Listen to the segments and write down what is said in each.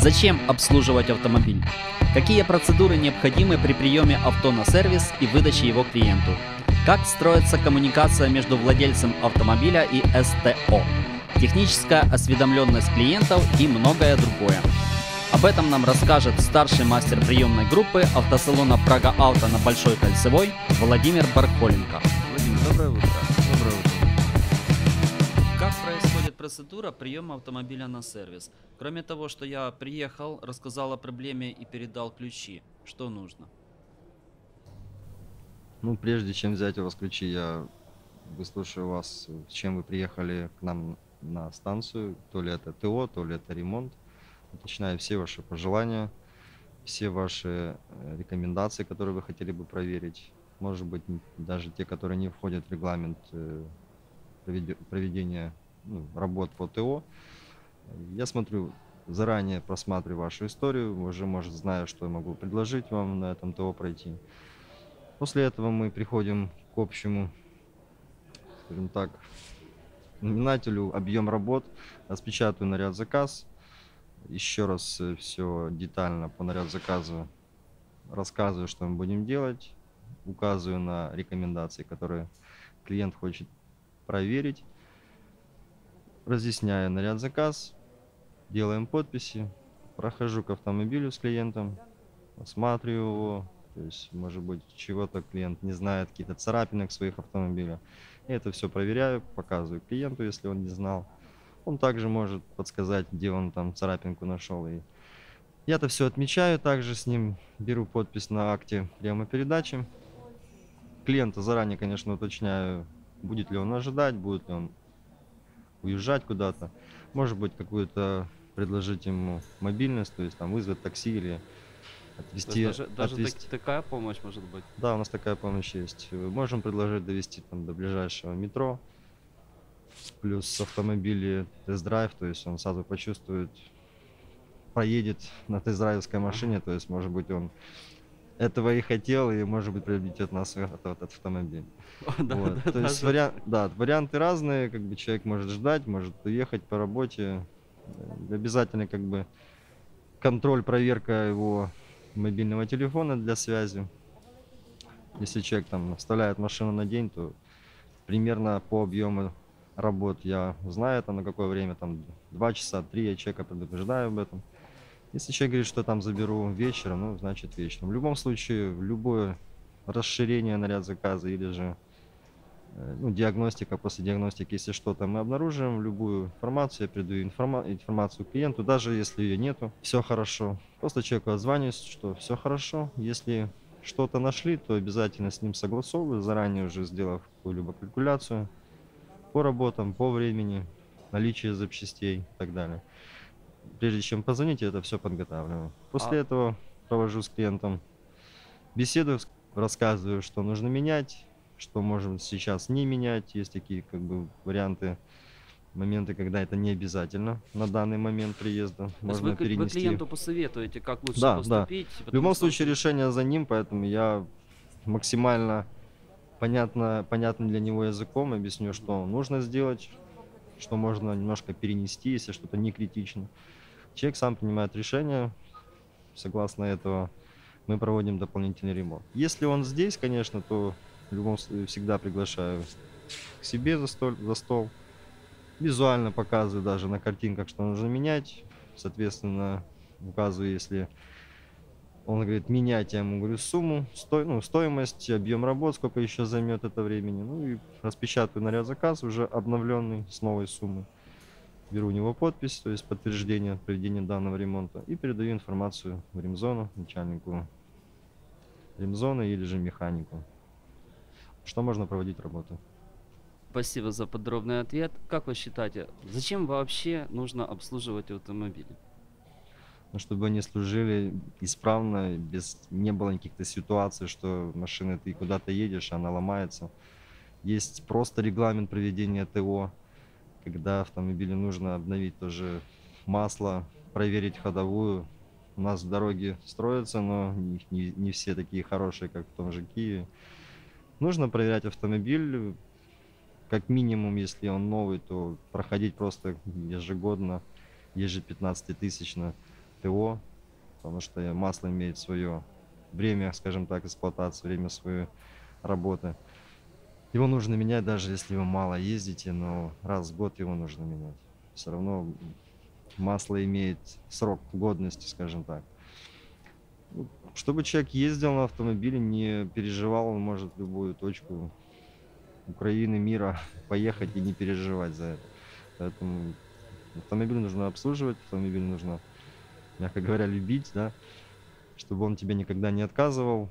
Зачем обслуживать автомобиль? Какие процедуры необходимы при приеме авто на сервис и выдаче его клиенту? Как строится коммуникация между владельцем автомобиля и СТО? Техническая осведомленность клиентов и многое другое. Об этом нам расскажет старший мастер приемной группы автосалона Прага Авто на Большой Кольцевой Владимир Бархоленко. Владимир. Доброе утро. Процедура приема автомобиля на сервис? Кроме того, что я приехал, рассказал о проблеме и передал ключи, что нужно? Ну, прежде чем взять у вас ключи, я выслушаю вас, чем вы приехали к нам на станцию. То ли это ТО, то ли это ремонт. Уточняю все ваши пожелания, все ваши э, рекомендации, которые вы хотели бы проверить. Может быть, даже те, которые не входят в регламент э, проведе- проведения ну, работ по ТО. Я смотрю, заранее просматриваю вашу историю, уже, может, знаю, что я могу предложить вам на этом ТО пройти. После этого мы приходим к общему, скажем так, знаменателю, объем работ, распечатаю наряд заказ, еще раз все детально по наряд заказу рассказываю, что мы будем делать, указываю на рекомендации, которые клиент хочет проверить, разъясняю наряд заказ, делаем подписи, прохожу к автомобилю с клиентом, осматриваю его, то есть, может быть, чего-то клиент не знает, какие-то царапинок в своих автомобилях. Я это все проверяю, показываю клиенту, если он не знал. Он также может подсказать, где он там царапинку нашел. И я это все отмечаю, также с ним беру подпись на акте приема передачи. Клиента заранее, конечно, уточняю, будет ли он ожидать, будет ли он уезжать куда-то. Может быть, какую-то предложить ему мобильность, то есть там вызвать такси или отвезти. даже, даже так- отвезти- такая помощь может быть. да, у нас такая помощь есть. Э, Можем предложить довести там до ближайшего метро. Плюс автомобили тест-драйв, то есть он сразу почувствует, проедет на тест-драйвской машине, то есть, может быть, он этого и хотел, и, может быть, приобретет нас этот автомобиль. Вот. То есть вариант, да, варианты разные, как бы человек может ждать, может уехать по работе. Э, Обязательно как бы контроль, проверка его мобильного телефона для связи. Если человек там оставляет машину на день, то примерно по объему работ я знаю там на какое время, там 2 часа, 3 я человека предупреждаю об этом. Если человек говорит, что там заберу вечером, ну, значит вечером. В любом случае, любое расширение наряд заказа или же ну, диагностика, после диагностики, если что-то мы обнаружим, любую информацию, я передаю информа- информацию клиенту, даже если ее нету, все хорошо. Просто человеку отзваниваюсь, что все хорошо. Если что-то нашли, то обязательно с ним согласовываю, заранее уже сделав какую-либо калькуляцию по работам, по времени, наличие запчастей и так далее. Прежде чем позвонить, я это все подготавливаю. После А- этого провожу с клиентом беседу, рассказываю, что нужно менять, что можем сейчас не менять. Есть такие как бы варианты, моменты, когда это не обязательно на данный момент приезда. То Можно вы, кли- вы перенести. клиенту посоветуете, как лучше Да, да. поступить. В любом случае решение за ним, поэтому я максимально понятно, понятным для него языком объясню, что нужно сделать, что можно немножко перенести, если что-то не критично. Человек сам принимает решение, согласно этого мы проводим дополнительный ремонт. Если он здесь, конечно, то в любом случае всегда приглашаю к себе за стол, за стол. Визуально показываю даже на картинках, что нужно менять. Соответственно, указываю, если он говорит, менять, я ему говорю сумму, сто, ну, стоимость, объем работ, сколько еще займет это времени. Ну и распечатываю наряд заказ уже обновленный с новой суммой. Беру у него подпись, то есть подтверждение проведения данного ремонта и передаю информацию в ремзону, начальнику ремзоны или же механику. Что можно проводить работу. Спасибо за подробный ответ. Как вы считаете, зачем вообще нужно обслуживать автомобили? Ну, чтобы они служили исправно, без не было каких-то ситуаций, что машина ты куда-то едешь, она ломается. Есть просто регламент проведения ТО, когда автомобилю нужно обновить тоже масло, проверить ходовую. У нас дороги строятся, но не, не- не все такие хорошие, как в том же Киеве. Нужно проверять автомобиль, как минимум, если он новый, то проходить просто ежегодно, ежепятнадцатитысячно ТО, потому что масло имеет свое время, скажем так, эксплуатации, время своей работы. Его нужно менять, даже если вы мало ездите, но раз в год его нужно менять. Все равно масло имеет срок годности, скажем так. Чтобы человек ездил на автомобиле, не переживал, он может в любую точку Украины, мира поехать и не переживать за это. Поэтому автомобиль нужно обслуживать, автомобиль нужно, мягко говоря, любить, да, чтобы он тебе никогда не отказывал,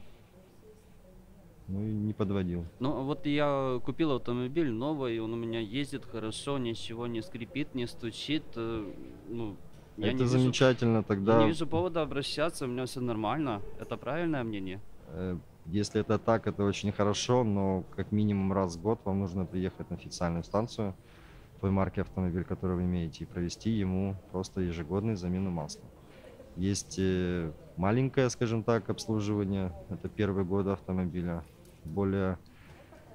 ну и не подводил. Ну, вот я купил автомобиль новый, он у меня ездит хорошо, ничего не скрипит, не стучит. э, Ну, я это не вижу- замечательно, я тогда не вижу повода обращаться, у меня все нормально. Это правильное мнение? Э, Если это так, это очень хорошо, но как минимум раз в год вам нужно приехать на официальную станцию той марки автомобиль, который вы имеете, и провести ему просто ежегодную замену масла. Есть э, маленькое, скажем так, обслуживание, это первый год автомобиля. Более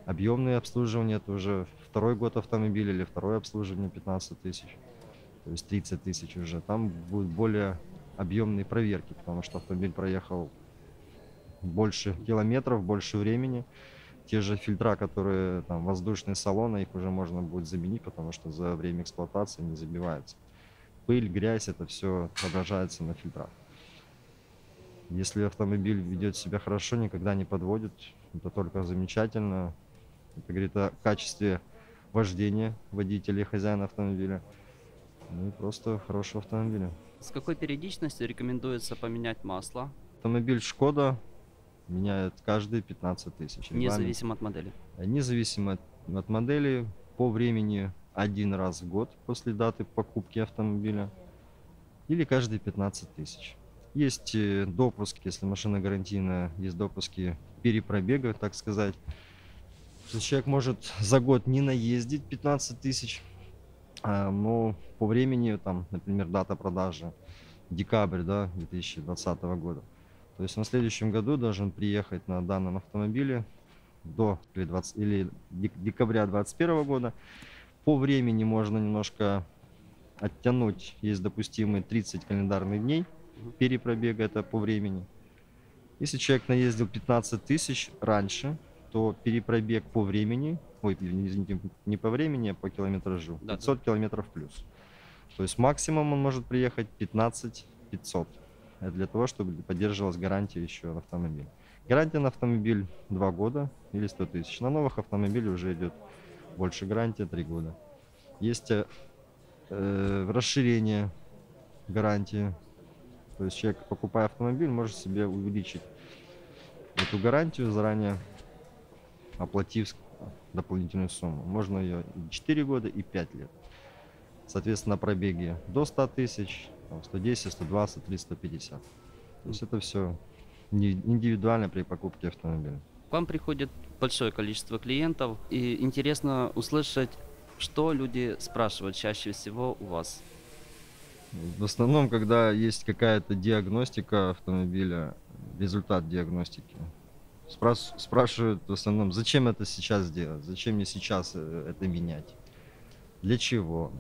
объемное обслуживание, это уже второй год автомобиля или второе обслуживание 15 тысяч, то есть 30 тысяч уже. Там будут более объемные проверки, потому что автомобиль проехал больше километров, больше времени. Те же фильтра, которые там воздушные салоны, их уже можно будет заменить, потому что за время эксплуатации не забивается. Пыль, грязь, это все отображается на фильтрах. Если автомобиль ведет себя хорошо, никогда не подводит, это только замечательно. Это говорит о качестве вождения водителя и хозяина автомобиля. Ну и просто хорошего автомобиля. С какой периодичностью рекомендуется поменять масло, Автомобиль Шкода меняет каждые 15 тысяч. Независимо от модели? Независимо от, от модели, по времени один раз в год после даты покупки автомобиля или каждые 15 тысяч. Есть э, допуск, если машина гарантийная, есть допуски перепробега, так сказать. То человек может за год не наездить 15 тысяч, но по времени, там, например, дата продажи декабрь да, 2020 года. То есть на следующем году должен приехать на данном автомобиле до или, 20, или дек- декабря 2021 года. По времени можно немножко оттянуть, есть допустимые 30 календарных дней перепробега, это по времени. Если человек наездил 15 тысяч раньше, то перепробег по времени, ой, извините, не по времени, а по километражу, Да, да. 500 километров плюс. То есть максимум он может приехать 15 500. Это для того, чтобы поддерживалась гарантия еще на автомобиль. Гарантия на автомобиль 2 года или 100 тысяч. На новых автомобилях уже идет больше гарантия 3 года. Есть э, э, расширение гарантии. То есть человек, покупая автомобиль, может себе увеличить эту гарантию заранее, оплатив дополнительную сумму. Можно ее и 4 года, и 5 лет. Соответственно, пробеги до 100 тысяч, там, 110, 120, 300, 150. То есть это все индивидуально при покупке автомобиля. К вам приходит большое количество клиентов, и интересно услышать, что люди спрашивают чаще всего у вас. В основном, когда есть какая-то диагностика автомобиля, результат диагностики, спрас- спрашивают в основном, зачем это сейчас делать, зачем мне сейчас э, это менять, для чего.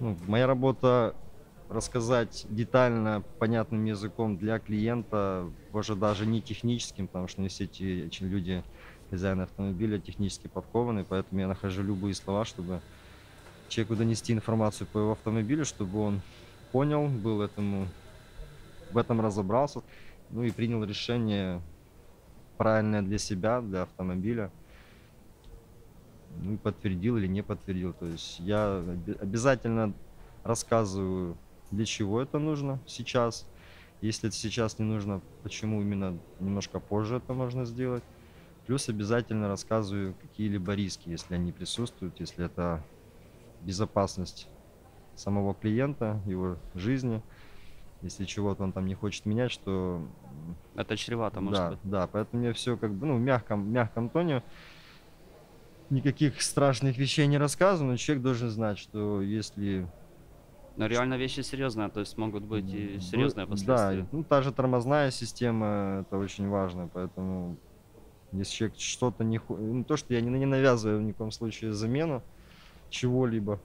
Ну, моя работа рассказать детально, понятным языком для клиента, уже даже не техническим, потому что не все эти эти люди, хозяины автомобиля, технически подкованы, поэтому я нахожу любые слова, чтобы человеку донести информацию по его автомобилю, чтобы он понял, был этому, в этом разобрался, ну и принял решение правильное для себя, для автомобиля. Ну и подтвердил или не подтвердил. То есть я обязательно рассказываю, для чего это нужно сейчас. Если это сейчас не нужно, почему именно немножко позже это можно сделать. Плюс обязательно рассказываю какие-либо риски, если они присутствуют, если это безопасность самого клиента, его жизни. Если чего-то он там не хочет менять, что Это чревато, может да, быть. да, поэтому я все как бы, ну, в мягком, мягком тоне. Никаких страшных вещей не рассказываю, но человек должен знать, что если... Но реально вещи серьезные, то есть могут быть и серьезные последствия. Да, ну, та же тормозная система, это очень важно, поэтому если человек что-то не... Ну, то, что я не, не навязываю в коем случае замену чего-либо,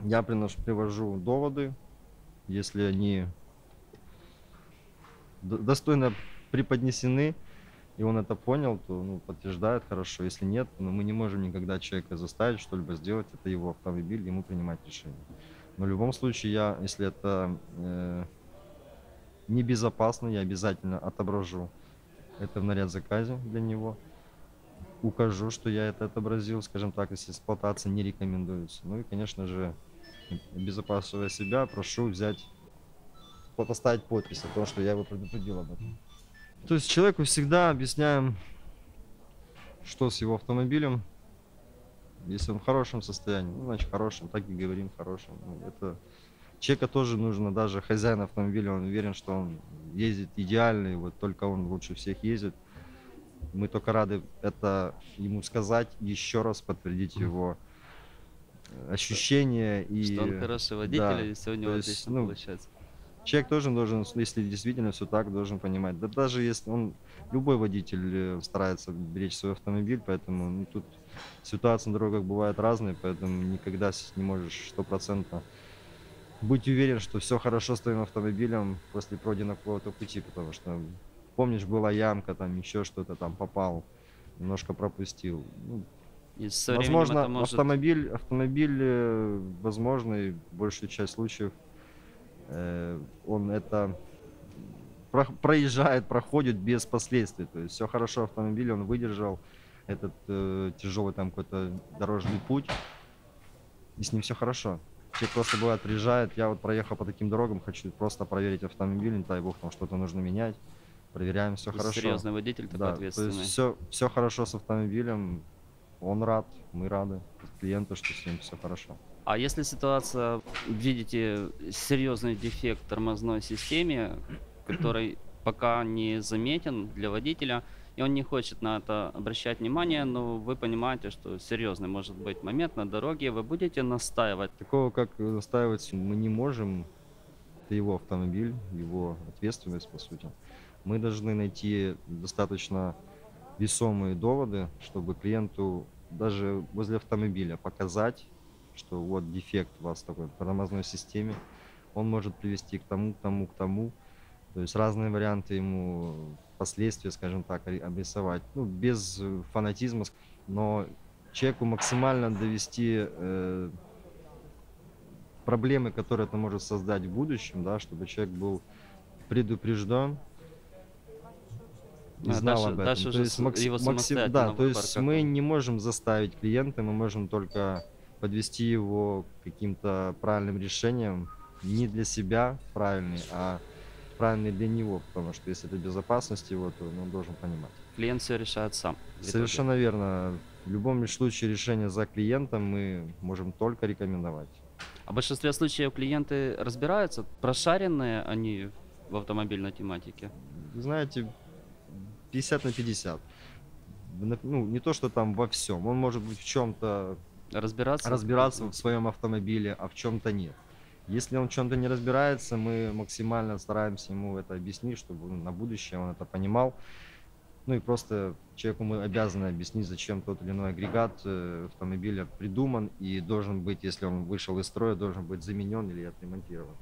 я приношу, привожу доводы, если они достойно преподнесены, и он это понял, то ну, подтверждает хорошо. Если нет, ну, мы не можем никогда человека заставить что-либо сделать. Это его автомобиль, ему принимать решение. Но в любом случае, я, если это э, небезопасно, я обязательно отображу это в наряд заказе для него. Укажу, что я это отобразил, скажем так, если эксплуатация не рекомендуется. Ну и, конечно же, обезопасивая себя, прошу взять, поставить подпись о том, что я его предупредил об этом. То есть человеку всегда объясняем, что с его автомобилем. Если он в хорошем состоянии, ну, значит, в хорошем, так и говорим, хорошем. Ну, это человека тоже нужно, даже хозяин автомобиля, он уверен, что он ездит идеальный, вот только он лучше всех ездит. Мы только рады это ему сказать, еще раз подтвердить его ощущения и Что он хороший водитель, да, и все у то него есть, отлично ну, получается. Человек тоже должен, если действительно все так, должен понимать. Да даже если он, любой водитель э, старается беречь свой автомобиль, поэтому ну, тут ситуации на дорогах бывают разные, поэтому никогда не можешь стопроцентно быть уверен, что все хорошо с твоим автомобилем после пройденного какого-то пути, потому что, помнишь, была ямка, там еще что-то там попал, немножко пропустил. Ну, И Возможно, может... автомобиль, автомобиль, э, возможно, и большую часть случаев он это про- проезжает, проходит без последствий. То есть все хорошо автомобиль, он выдержал этот э, тяжелый там какой-то дорожный путь, и с ним все хорошо. Человек просто бывает приезжает, я вот проехал по таким дорогам, хочу просто проверить автомобиль, не дай бог, там что-то нужно менять, проверяем, все то есть хорошо. Серьезный водитель, такой Да, то ответственный. есть все, все хорошо с автомобилем, он рад, мы рады клиенту, что с ним все хорошо. А если ситуация, видите серьезный дефект тормозной системе, который пока не заметен для водителя, и он не хочет на это обращать внимание, но вы понимаете, что серьезный может быть момент на дороге, вы будете настаивать. Такого, как настаивать, мы не можем. Это его автомобиль, его ответственность, по сути. Мы должны найти достаточно весомые доводы, чтобы клиенту даже возле автомобиля показать, что вот дефект у вас такой в тормозной системе, он может привести к тому, к тому, к тому. То есть разные варианты ему последствия, скажем так, обрисовать. Ну, без фанатизма, но человеку максимально довести э, проблемы, которые это может создать в будущем, да, чтобы человек был предупрежден и А знал дальше- об этом. дальше то есть макс- его самостоятельно да, то есть мы не можем заставить клиента, мы можем только подвести его к каким-то правильным решениям, не для себя правильный, а правильный для него, потому что если это безопасность его, то он должен понимать. Клиент все решает сам. итоге. Совершенно верно. В любом случае решение за клиентом мы можем только рекомендовать. А в большинстве случаев клиенты разбираются, прошаренные они в автомобильной тематике. Знаете, 50 на 50. В на- Ну, не то, что там во всем. Он может быть в чем-то Разбираться? разбираться в своем автомобиле, а в чем-то нет. Если он в чем-то не разбирается, мы максимально стараемся ему это объяснить, чтобы на будущее он это понимал. Ну и просто человеку мы обязаны объяснить, зачем тот или иной агрегат э, автомобиля придуман и должен быть, если он вышел из строя, должен быть заменен или отремонтирован.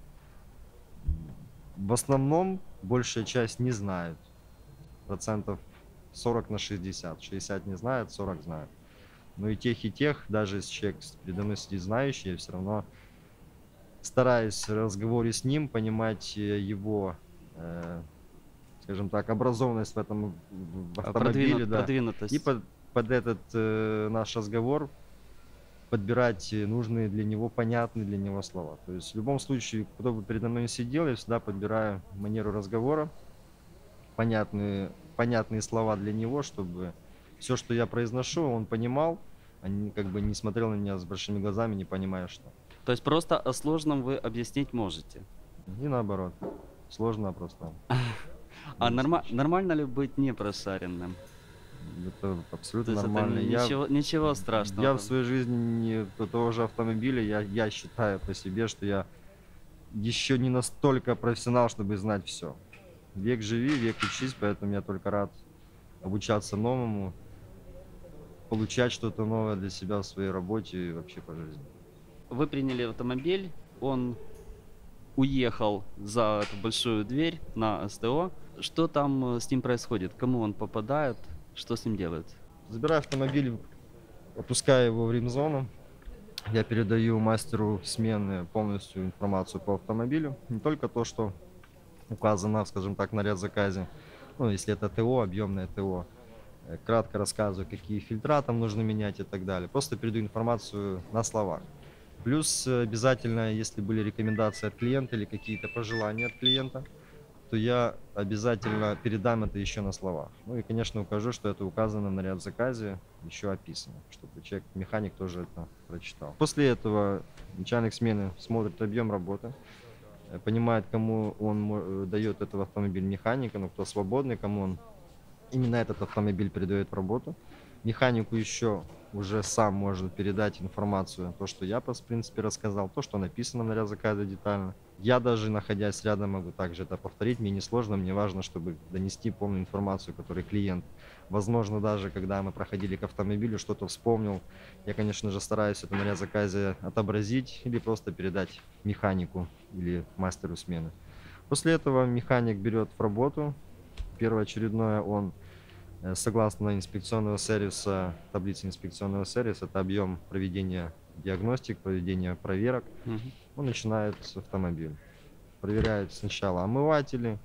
В основном большая часть не знает. Процентов 40 на 60. 60 не знает, 40 знает. Но и тех, и тех, даже если человек передо мной сидит знающий, я все равно стараюсь в разговоре с ним понимать э, его, э, скажем так, образованность в этом в А, автомобиле, продвину- да. Продвинутость. И под, под этот э, наш разговор подбирать э, нужные для него, понятные для него слова. То есть в любом случае, кто бы передо мной сидел, я всегда подбираю манеру разговора, понятные, понятные слова для него, чтобы все, что я произношу, он понимал, а не, как бы не смотрел на меня с большими глазами, не понимая что. То есть просто о сложном вы объяснить можете. И наоборот. Сложно а просто. А норма- нормально ли быть непрошаренным? Это То абсолютно это нормально. Я- ничего, страшного. Я в своей жизни не того же автомобиля, я, я считаю по себе, что я еще не настолько профессионал, чтобы знать все. Век живи, век учись, поэтому я только рад обучаться новому, получать что-то новое для себя в своей работе и вообще по жизни. Вы приняли автомобиль, он уехал за эту большую дверь на СТО. Что там э, с ним происходит? Кому он попадает? Что с ним делают? Забираю автомобиль, опускаю его в ремзону. Я передаю мастеру смены полностью информацию по автомобилю. Не только то, что указано, скажем так, на ряд заказе. Ну, если это ТО, объемное ТО. Э, Кратко рассказываю, какие фильтра там нужно менять и так далее. Просто передаю информацию на словах. Плюс э, обязательно, если были рекомендации от клиента или какие-то пожелания от клиента, то я обязательно передам это еще на словах. Ну и, конечно, укажу, что это указано на ряд заказе, еще описано, чтобы человек, механик тоже это прочитал. После этого начальник смены смотрит объем работы, э, понимает, кому он дает этот автомобиль механика, ну кто свободный, кому он именно этот автомобиль передает работу. Механику еще уже сам может передать информацию, то, что я, в принципе, рассказал, то, что написано на ряд заказа детально. Я даже, находясь рядом, могу также это повторить. Мне не сложно, мне важно, чтобы донести полную информацию, которую клиент. Возможно, даже когда мы проходили к автомобилю, что-то вспомнил, я, конечно же, стараюсь это на ряд заказе отобразить или просто передать механику или мастеру смены. После этого механик берет в работу. Первоочередное он Согласно инспекционного сервиса, таблицы инспекционного сервиса, это объем проведения диагностик, проведения проверок. Мгм. Он начинает с автомобиля. Проверяет сначала омыватели,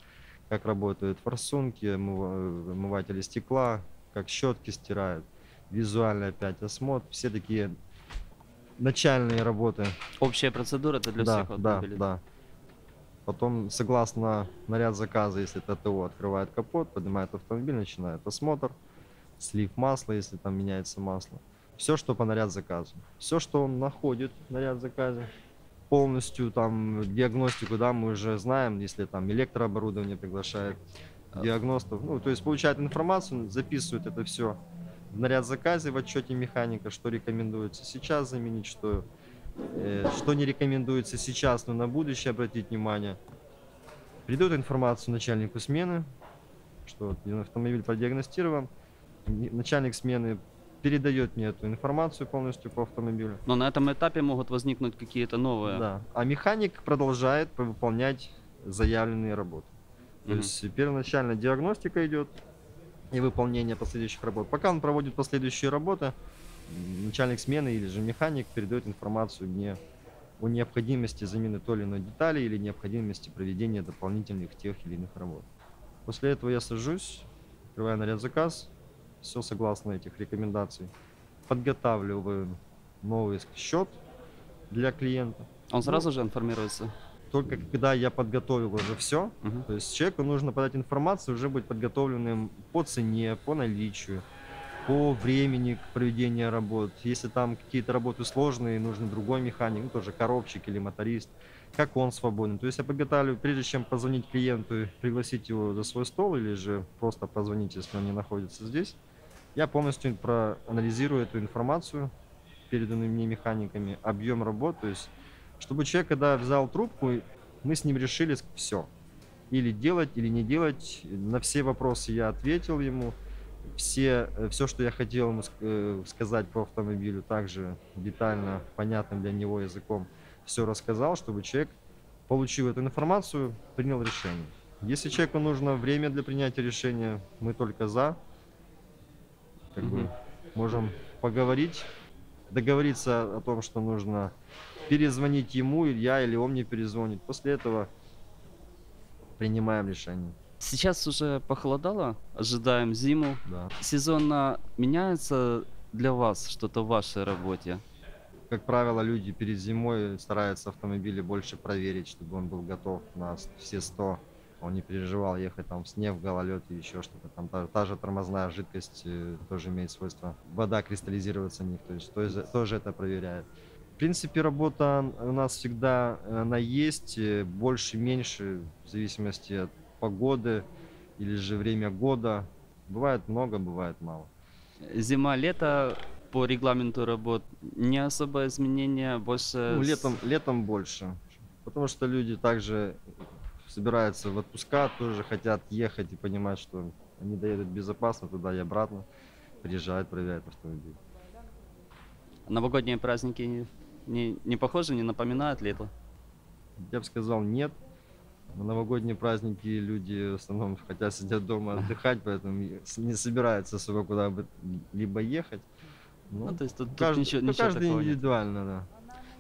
как работают форсунки, омыва- омыватели стекла, как щетки стирают. Визуальный опять осмотр. Все такие начальные работы Общая процедура это для да, всех да, автомобилей? да. Потом, согласно наряд заказа, если это ТО, открывает капот, поднимает автомобиль, начинает осмотр, слив масла, если там меняется масло. Все, что по наряд заказу. Все, что он находит наряд заказе, полностью там диагностику, да, мы уже знаем, если там электрооборудование приглашает диагностов, ну, то есть получает информацию, записывает это все в наряд заказе в отчете механика, что рекомендуется сейчас заменить, что Что не рекомендуется сейчас, но на будущее обратить внимание. Передает информацию начальнику смены, что автомобиль продиагностирован. Начальник смены передает мне эту информацию полностью по автомобилю. Но на этом этапе могут возникнуть какие-то новые. Да. А механик продолжает выполнять заявленные работы. То Мгм. есть первоначально диагностика идет и выполнение последующих работ. Пока он проводит последующие работы, начальник смены или же механик передает информацию мне о необходимости замены той или иной детали или необходимости проведения дополнительных тех или иных работ. После этого я сажусь, открываю наряд заказ, все согласно этих рекомендаций, подготавливаю новый счет для клиента. Он сразу же информируется. Только когда я подготовил уже все, Мгм. то есть человеку нужно подать информацию, уже быть подготовленным по цене, по наличию, по времени к проведению работ. Если там какие-то работы сложные, нужен другой механик, ну, тоже коробчик или моторист, как он свободен. То есть я подготавливаю, прежде чем позвонить клиенту и пригласить его за свой стол, или же просто позвонить, если он не находится здесь, я полностью проанализирую эту информацию, переданную мне механиками, объем работ, то есть чтобы человек, когда взял трубку, мы с ним решили все. Или делать, или не делать. На все вопросы я ответил ему. Все, все, что я хотел ему э, сказать по автомобилю, также детально, понятным для него языком, все рассказал, чтобы человек, получив эту информацию, принял решение. Если человеку нужно время для принятия решения, мы только за. Как бы Мгм. можем поговорить, договориться о том, что нужно перезвонить ему, или я, или он мне перезвонит. После этого принимаем решение. Сейчас уже похолодало, ожидаем зиму. Да. Сезонно меняется для вас что-то в вашей работе? Как правило, люди перед зимой стараются автомобили больше проверить, чтобы он был готов на все 100. Он не переживал ехать там в снег, в гололед и еще что-то. Там та, та же тормозная жидкость э, тоже имеет свойство вода кристаллизироваться в них. То есть тоже, тоже это проверяет. В принципе, работа у нас всегда э, она есть, э, больше-меньше, в зависимости от погоды или же время года. Бывает много, бывает мало. Зима-лето по регламенту работ не особо изменения, больше... Ну, летом, летом больше. Потому что люди также собираются в отпуска, тоже хотят ехать и понимать, что они доедут безопасно туда и обратно. Приезжают, проверяют автомобиль. Новогодние праздники не, не, не похожи, не напоминают лето? Я бы сказал нет. На новогодние праздники люди в основном хотят сидят дома отдыхать, поэтому не собираются особо куда бы либо ехать. Ну, то есть тут, тут каждый, ничего, ну, ничего каждый такого нет. индивидуально, да.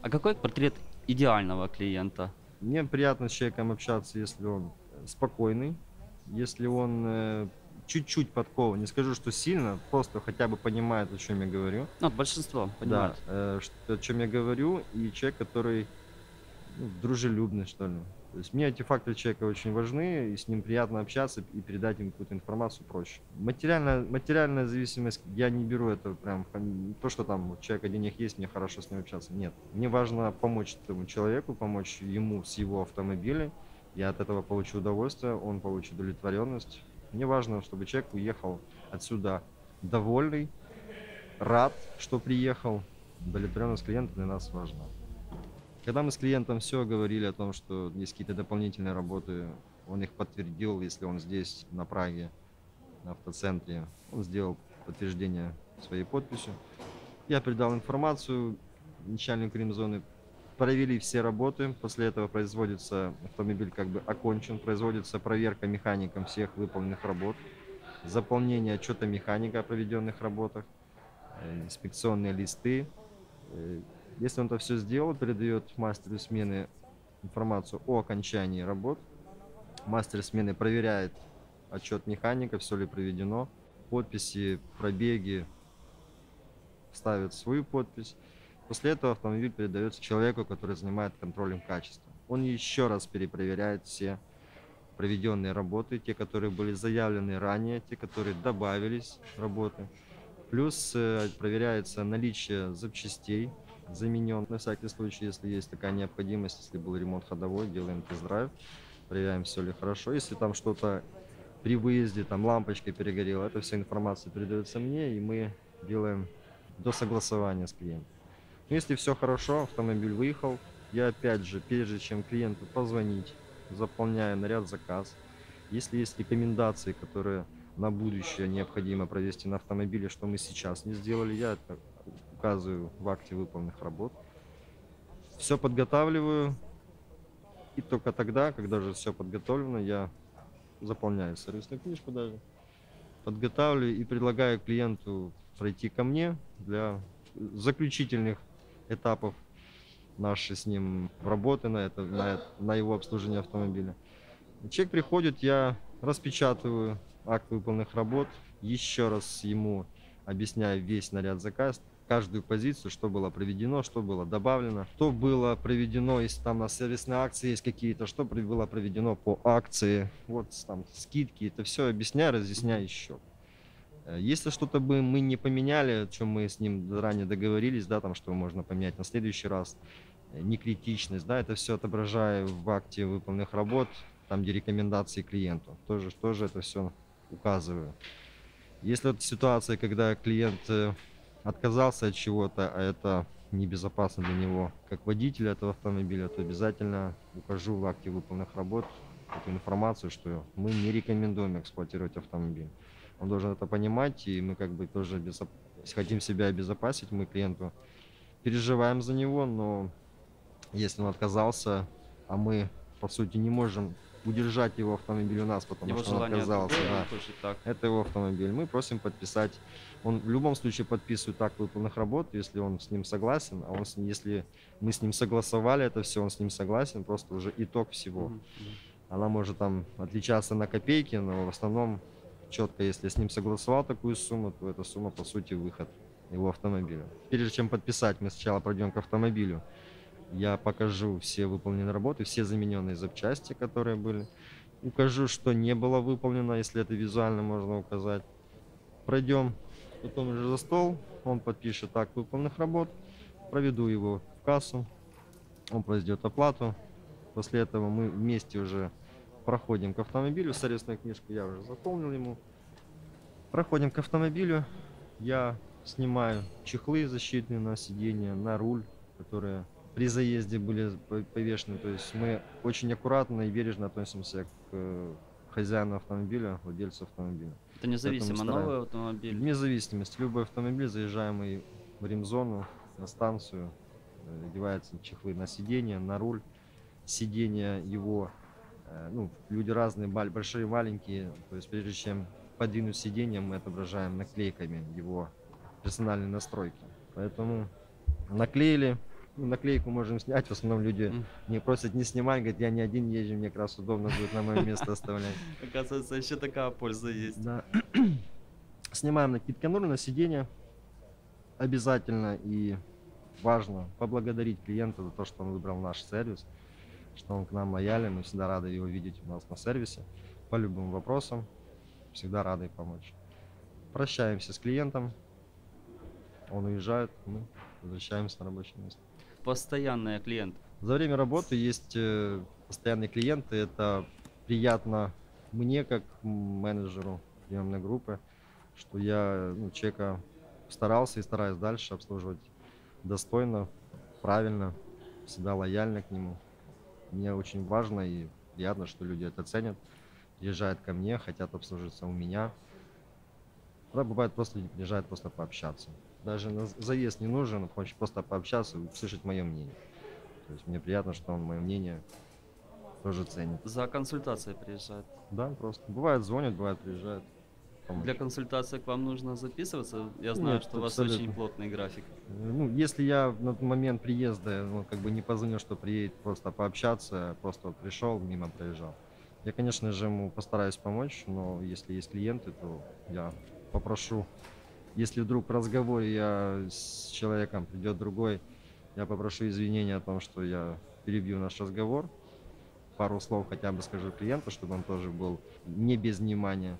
А какой портрет идеального клиента? Мне приятно с человеком общаться, если он спокойный, если он э, чуть-чуть подкован. Не скажу, что сильно, просто хотя бы понимает, о чем я говорю. Ну, большинство, понимаете. Да, э, что- о чем я говорю, и человек, который ну, дружелюбный, что ли. То есть мне эти факторы человека очень важны, и с ним приятно общаться и передать ему какую-то информацию проще. Материальная, материальная зависимость, я не беру это прям, то, что там у человека денег есть, мне хорошо с ним общаться. Нет. Мне важно помочь этому человеку, помочь ему с его автомобилем. Я от этого получу удовольствие, он получит удовлетворенность. Мне важно, чтобы человек уехал отсюда довольный, рад, что приехал. Удовлетворенность клиента для нас важна. Когда мы с клиентом все говорили о том, что есть какие-то дополнительные работы, он их подтвердил, если он здесь, на Праге, на автоцентре, он сделал подтверждение своей подписью. Я передал информацию начальнику ремзоны, провели все работы, после этого производится, автомобиль как бы окончен, производится проверка механиком всех выполненных работ, заполнение отчета механика о проведенных работах, э, инспекционные листы. Если он это все сделал, передает мастеру смены информацию о окончании работ. Мастер смены проверяет отчет механика, все ли проведено, подписи, пробеги, ставит свою подпись. После этого автомобиль передается человеку, который занимает контролем качества. Он еще раз перепроверяет все проведенные работы, те, которые были заявлены ранее, те, которые добавились работы. Плюс э, проверяется наличие запчастей, заменен на всякий случай, если есть такая необходимость, если был ремонт ходовой, делаем тест-драйв, проверяем, все ли хорошо. Если там что-то при выезде, там лампочка перегорела, эта вся информация передается мне, и мы делаем до согласования с клиентом. Если все хорошо, автомобиль выехал, я опять же, прежде чем клиенту позвонить, заполняю наряд заказ. Если есть рекомендации, которые на будущее необходимо провести на автомобиле, что мы сейчас не сделали, я это указываю в акте выполненных работ. Все подготавливаю, и только тогда, когда уже все подготовлено, я заполняю сервисную книжку даже, подготавливаю и предлагаю клиенту пройти ко мне для заключительных этапов нашей с ним работы на, это, на, на его обслуживание автомобиля. Человек приходит, я распечатываю акт выполненных работ, еще раз ему объясняю весь наряд заказ, каждую позицию, что было проведено, что было добавлено, что было проведено, если там на сервисной акции есть какие-то, что было проведено по акции, вот там скидки, это все объясняю, разъясняю еще. Э, Если что-то бы мы не поменяли, о чем мы с ним заранее договорились, да, там, что можно поменять на следующий раз, э, не критичность, да, это все отображаю в акте выполненных работ, там, где рекомендации клиенту, тоже, тоже это все указываю. Если вот ситуация, когда клиент э, отказался от чего-то, а это небезопасно для него, как водителя этого автомобиля, то обязательно укажу в акте выполненных работ эту информацию, что мы не рекомендуем эксплуатировать автомобиль. Он должен это понимать, и мы как бы тоже безоп- хотим себя обезопасить, мы клиенту переживаем за него, но если он отказался, а мы по сути не можем удержать его автомобиль у нас, потому Его что он отказался, да. так. Это его автомобиль. Мы просим подписать. Он в любом случае подписывает акт выполненных работ, если он с ним согласен. А он, с- если мы с ним согласовали это все, он с ним согласен, просто уже итог всего. Мгм. Она может там отличаться на копейки, но в основном четко, если я с ним согласовал такую сумму, то эта сумма по сути выход его автомобиля. Прежде чем подписать, мы сначала пройдем к автомобилю. Я покажу все выполненные работы, все замененные запчасти, которые были. Укажу, что не было выполнено, если это визуально можно указать. Пройдем потом уже за стол, он подпишет акт выполненных работ, проведу его в кассу, он произведет оплату. После этого мы вместе уже проходим к автомобилю, сервисную книжку я уже заполнил ему. Проходим к автомобилю, я снимаю чехлы защитные на сиденье, на руль, которые при заезде были по- повешены. То есть мы очень аккуратно и бережно относимся к э, хозяину автомобиля, владельцу автомобиля. Это независимо, новый автомобиль. Вне зависимости, любой автомобиль, заезжаемый в ремзону, на станцию, э, одеваются чехлы на сиденье, на руль. сиденья его, э, ну, люди разные, большие, маленькие, то есть прежде чем подвинуть сиденье, мы отображаем наклейками его персональные настройки. Поэтому наклеили, ну, наклейку можем снять, в основном люди не просят не снимать, говорят, я не один езжу, мне как раз удобно будет на мое место оставлять. Оказывается, еще такая польза есть. Да. Снимаем накид конура на сиденье. Обязательно и важно поблагодарить клиента за то, что он выбрал наш сервис, что он к нам лоялен. Мы всегда рады его видеть у нас на сервисе по любым вопросам. Всегда рады помочь. Прощаемся с клиентом. Он уезжает, мы возвращаемся на рабочее место. Постоянные клиенты. За время работы есть э, постоянные клиенты. Это приятно мне, как менеджеру приемной группы, что я ну, человека старался и стараюсь дальше обслуживать достойно, правильно, всегда лояльно к нему. Мне очень важно и приятно, что люди это ценят, приезжают ко мне, хотят обслужиться у меня. Да, бывает просто приезжают просто пообщаться. Даже на заезд не нужен, он хочет просто пообщаться и услышать мое мнение. То есть мне приятно, что он мое мнение тоже ценит. За консультацией приезжают. Да, просто. Бывает звонят, бывает приезжают. помочь. Для консультации к вам нужно записываться. Я знаю, Нет, что у вас абсолютно. очень плотный график. Ну, если я на момент приезда, ну, как бы не позвонил, что приедет просто пообщаться, просто вот пришел, мимо проезжал. Я, конечно же, ему постараюсь помочь, но если есть клиенты, то я попрошу, если вдруг в разговоре я с человеком придет другой, я попрошу извинения о том, что я перебью наш разговор, пару слов хотя бы скажу клиенту, чтобы он тоже был не без внимания,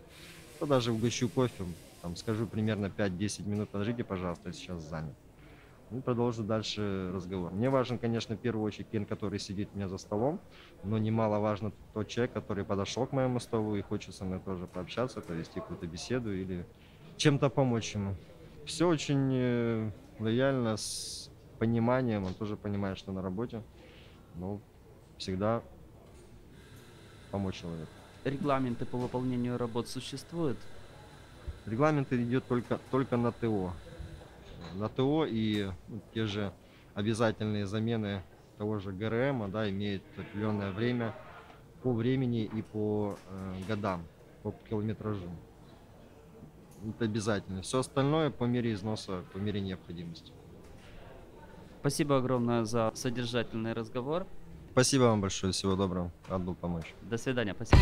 то даже угощу кофе, там, скажу примерно 5-10 минут, подождите, пожалуйста, я сейчас занят. И продолжу дальше разговор. Мне важен, конечно, в первую очередь клиент, который сидит у меня за столом, но немаловажно тот человек, который подошел к моему столу и хочет со мной тоже пообщаться, провести какую-то беседу или чем-то помочь ему. Все очень э, лояльно, с пониманием, он тоже понимает, что на работе, но всегда помочь человеку. Регламенты по выполнению работ существуют? Регламент идет только, только на ТО. На ТО и ну, те же обязательные замены того же ГРМ да, имеют определенное время по времени и по э, годам, по километражу. Это обязательно. Все остальное по мере износа, по мере необходимости. Спасибо огромное за содержательный разговор. Спасибо вам большое, всего доброго, рад был помочь. До свидания, спасибо.